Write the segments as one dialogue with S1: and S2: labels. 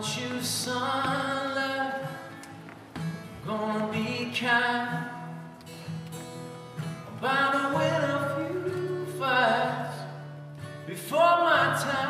S1: want you, son, love. Gonna be kind. About a win a few fights before my time.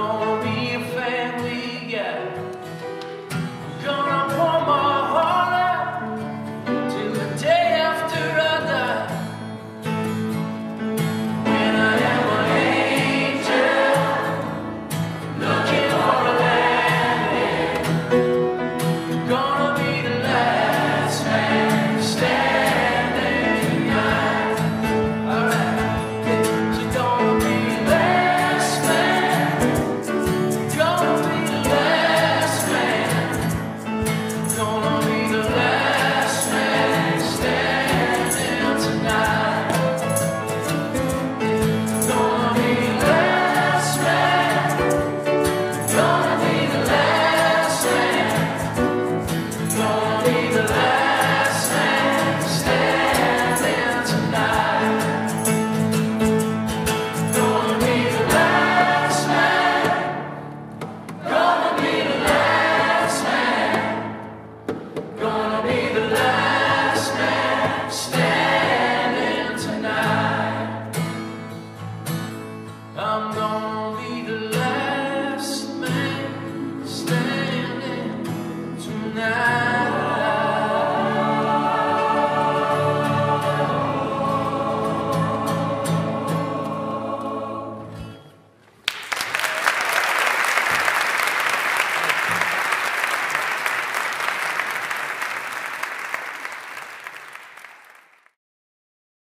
S1: gone. I'm gonna